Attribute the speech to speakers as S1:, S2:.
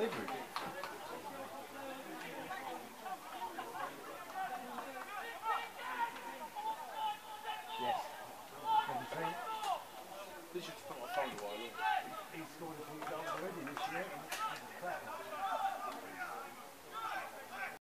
S1: delivered. Yes.
S2: This should put my phone away.